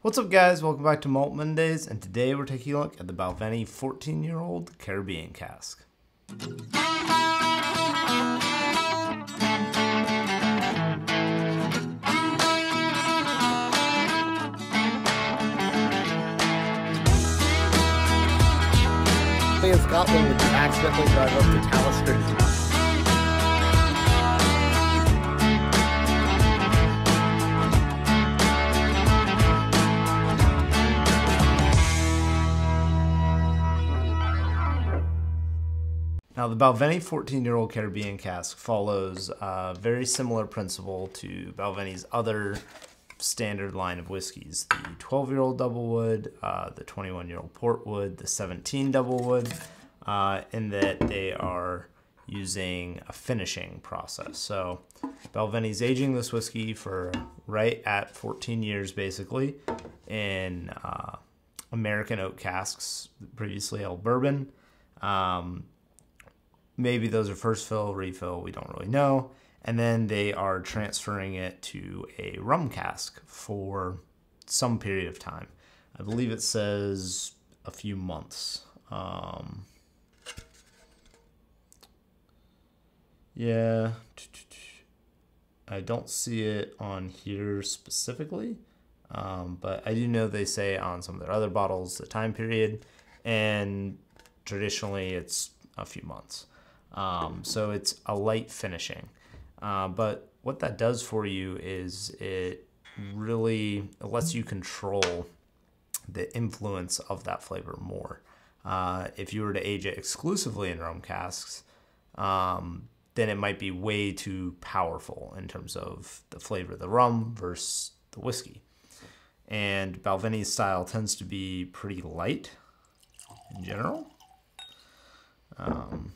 What's up guys, welcome back to Malt Mondays, and today we're taking a look at the Balvenie 14-year-old Caribbean cask. in Scotland would you accidentally drive up to Talisker Now, the Balvenie 14 year old Caribbean cask follows a very similar principle to Balvenie's other standard line of whiskeys the 12 year old Doublewood, uh, the 21 year old Portwood, the 17 Doublewood, uh, in that they are using a finishing process. So, Balvenie's aging this whiskey for right at 14 years basically in uh, American oak casks, previously held bourbon. Um, Maybe those are first fill, refill, we don't really know. And then they are transferring it to a rum cask for some period of time. I believe it says a few months. Um, yeah. I don't see it on here specifically, um, but I do know they say on some of their other bottles the time period, and traditionally it's a few months. Um, so it's a light finishing. Uh, but what that does for you is it really lets you control the influence of that flavor more. Uh, if you were to age it exclusively in rum casks, um, then it might be way too powerful in terms of the flavor of the rum versus the whiskey. And Balvenie's style tends to be pretty light in general. Um,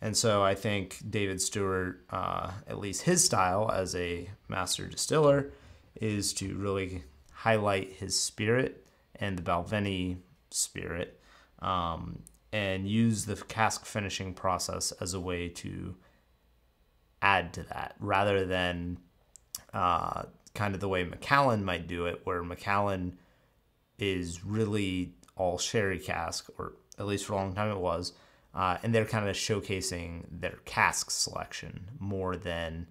and so I think David Stewart, uh, at least his style as a master distiller, is to really highlight his spirit and the Balvenie spirit um, and use the cask finishing process as a way to add to that rather than uh, kind of the way Macallan might do it, where Macallan is really all sherry cask, or at least for a long time it was uh, and they're kind of showcasing their cask selection more than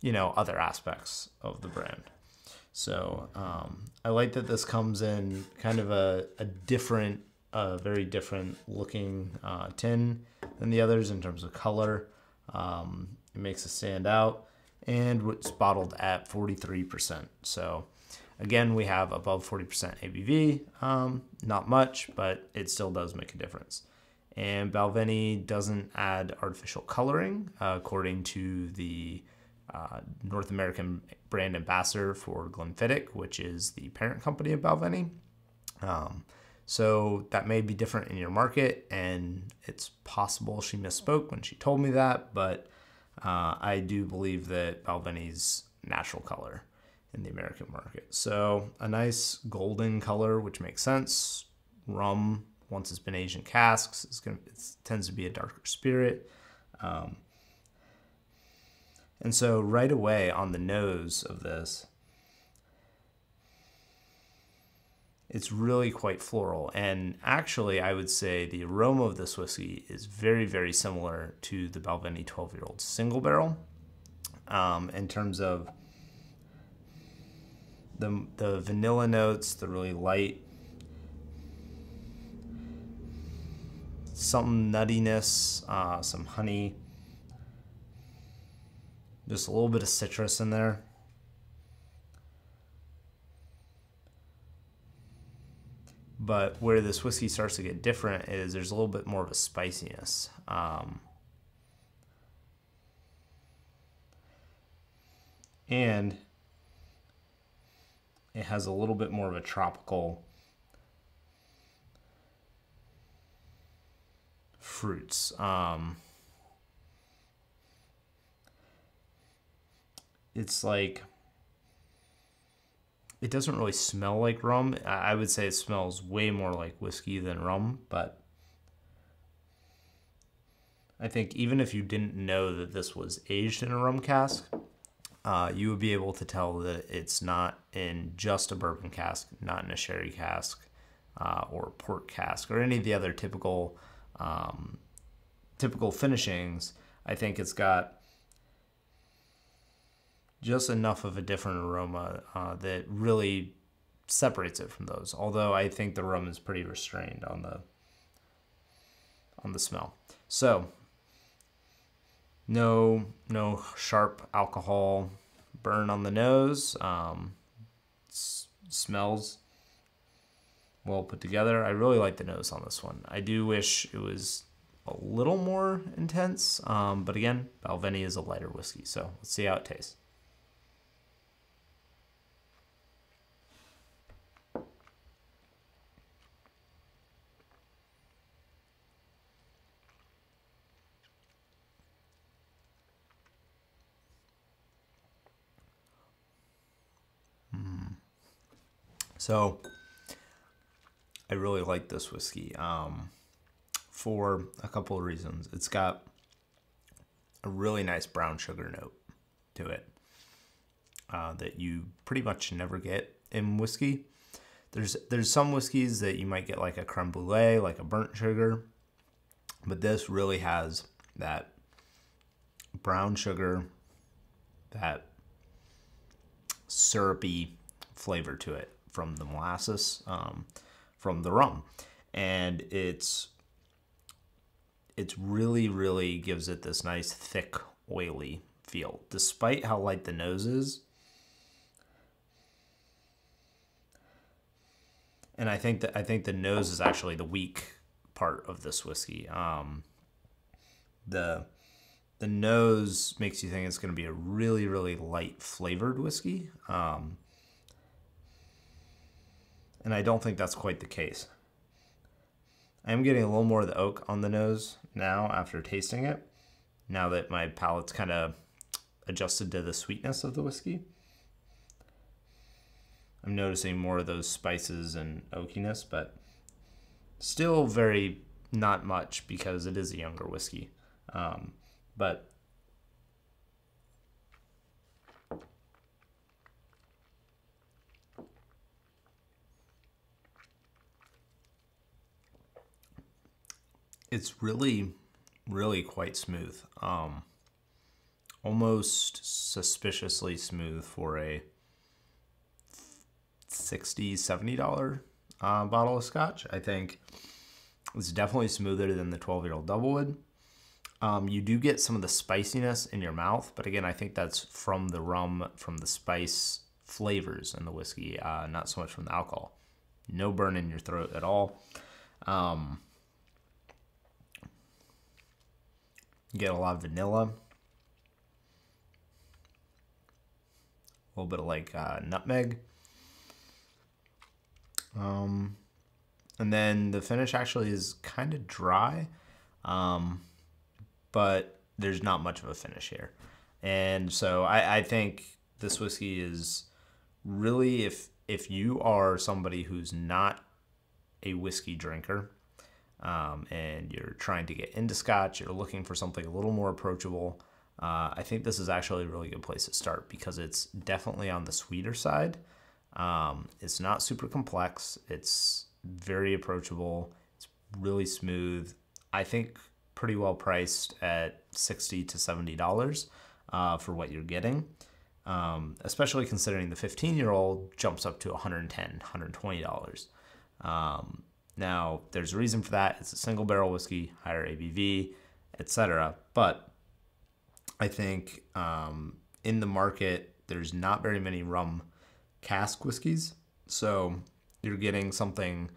you know other aspects of the brand. So um, I like that this comes in kind of a, a different, a very different looking uh, tin than the others in terms of color. Um, it makes it stand out, and it's bottled at 43%. So again, we have above 40% ABV. Um, not much, but it still does make a difference. And Balvenie doesn't add artificial coloring, uh, according to the uh, North American brand ambassador for Glenfiddich, which is the parent company of Balvenie. Um, so that may be different in your market, and it's possible she misspoke when she told me that, but uh, I do believe that Balvenie's natural color in the American market. So a nice golden color, which makes sense. Rum once it's been aged in casks, it's gonna it tends to be a darker spirit. Um, and so right away on the nose of this, it's really quite floral. And actually, I would say the aroma of this whiskey is very, very similar to the Balvenie 12 year old single barrel um, in terms of the, the vanilla notes, the really light some nuttiness, uh, some honey, just a little bit of citrus in there. But where this whiskey starts to get different is there's a little bit more of a spiciness. Um, and it has a little bit more of a tropical fruits. Um, it's like it doesn't really smell like rum. I would say it smells way more like whiskey than rum, but I think even if you didn't know that this was aged in a rum cask, uh, you would be able to tell that it's not in just a bourbon cask, not in a sherry cask, uh, or port cask, or any of the other typical um, typical finishings. I think it's got just enough of a different aroma uh, that really separates it from those. Although I think the rum is pretty restrained on the on the smell. So no no sharp alcohol burn on the nose. Um, smells well put together. I really like the nose on this one. I do wish it was a little more intense, um, but again, Balvenie is a lighter whiskey, so let's see how it tastes. So I really like this whiskey um, for a couple of reasons. It's got a really nice brown sugar note to it uh, that you pretty much never get in whiskey. There's there's some whiskeys that you might get like a creme brulee, like a burnt sugar, but this really has that brown sugar, that syrupy flavor to it from the molasses, um, from the rum, and it's it's really really gives it this nice thick oily feel, despite how light the nose is. And I think that I think the nose is actually the weak part of this whiskey. Um, the the nose makes you think it's going to be a really really light flavored whiskey. Um, and I don't think that's quite the case. I am getting a little more of the oak on the nose now after tasting it, now that my palate's kind of adjusted to the sweetness of the whiskey. I'm noticing more of those spices and oakiness, but still very not much because it is a younger whiskey. Um, but it's really, really quite smooth. Um, almost suspiciously smooth for a 60 70 dollar uh, bottle of scotch. I think it's definitely smoother than the 12 year old doublewood. Um, you do get some of the spiciness in your mouth but again i think that's from the rum from the spice flavors in the whiskey uh, not so much from the alcohol. No burn in your throat at all. Um, You get a lot of vanilla, a little bit of like uh, nutmeg. Um, and then the finish actually is kind of dry, um, but there's not much of a finish here. And so I, I think this whiskey is really if if you are somebody who's not a whiskey drinker um, and you're trying to get into Scotch, you're looking for something a little more approachable, uh, I think this is actually a really good place to start because it's definitely on the sweeter side. Um, it's not super complex. It's very approachable. It's really smooth. I think pretty well priced at sixty to seventy dollars uh, for what you're getting. Um, especially considering the 15 year old jumps up to 110 $120 um, now, there's a reason for that. It's a single barrel whiskey, higher ABV, etc. But I think um, in the market, there's not very many rum cask whiskeys. So you're getting something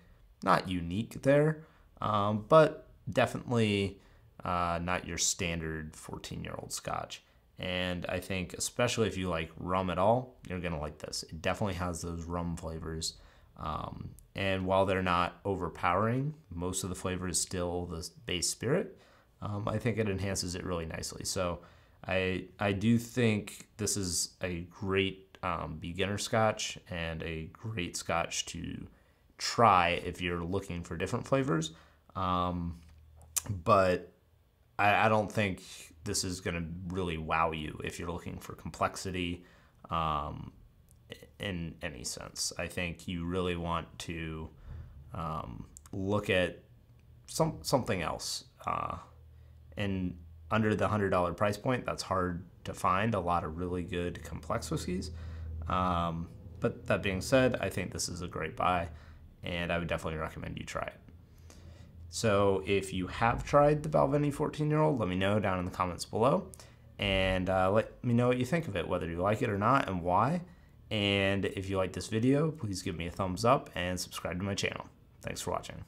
not unique there, um, but definitely uh, not your standard 14 year old scotch. And I think, especially if you like rum at all, you're going to like this. It definitely has those rum flavors. Um, and while they're not overpowering, most of the flavor is still the base spirit. Um, I think it enhances it really nicely. So I I do think this is a great um, beginner scotch and a great scotch to try if you're looking for different flavors. Um, but I, I don't think this is going to really wow you if you're looking for complexity um, in any sense. I think you really want to um, look at some something else. Uh, and under the hundred dollar price point, that's hard to find a lot of really good complex whiskeys. Um, but that being said, I think this is a great buy, and I would definitely recommend you try it. So if you have tried the Balvenie 14 year old, let me know down in the comments below, and uh, let me know what you think of it, whether you like it or not, and why. And if you like this video, please give me a thumbs up and subscribe to my channel. Thanks for watching.